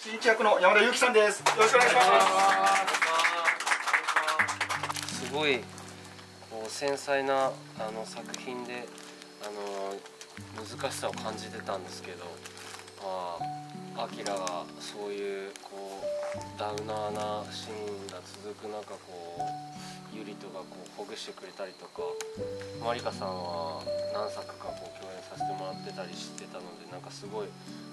新一役の山田裕貴さんです。よろしくお願いします。すごいこう繊細なあの作品であの難しさを感じてたんですけどまあアキラがそういうこうダウナーなシーンが続く中こうユリとかこうほぐしてくれたりとかマリカさんは何作かこう共演させてもらってたりしてたのでなんかすごい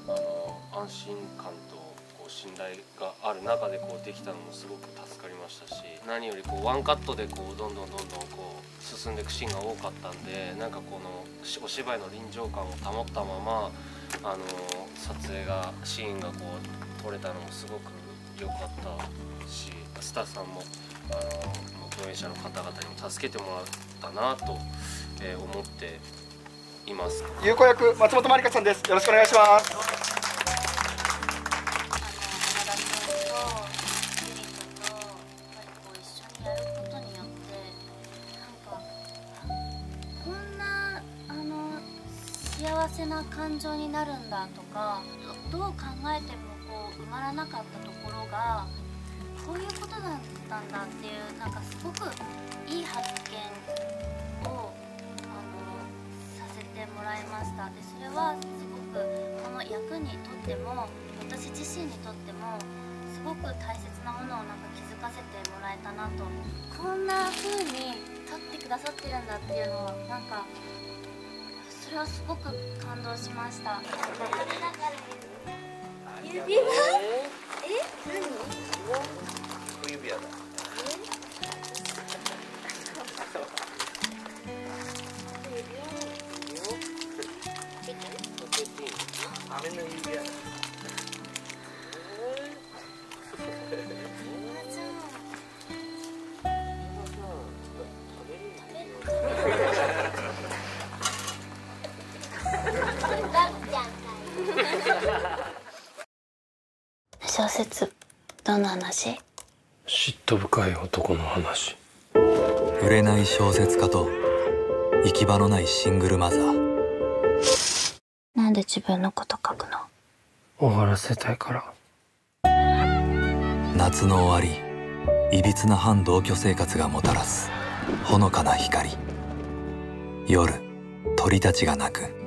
あの安心感とこう信頼がある中でこうできたのもすごく助かりましたし何よりこうワンカットでこうどんどんどんどんこう進んでいくシーンが多かったんでなんかこのお芝居の臨場感を保ったままあの撮影がシーンがこう撮れたのもすごく良かったしスタッフさんもあの共演者の方々にも助けてもらったなと、えー思っています。優子役松本まりかさんですよろしくお願いします幸せな感情になるんだとかどう考えてもこう埋まらなかったところがこういうことだったんだっていうなんかすごくいい発見をあのさせてもらいました。でそれはすごくこの役にとっても私自身にとってもすごく大切なものをなんか気づかせてもらえたなとこんな風に撮ってくださってるんだっていうのはなんかそれはすごく感動しました。指輪？え何指輪？だ雨の指輪？小説どんな話？嫉妬深い男の話。売れない小説家と行き場のないシングルマザー。なんで自分のこと書くの？終わらせたいから。夏の終わりいびつな半同居生活がもたらすほのかな光。夜鳥たちが鳴く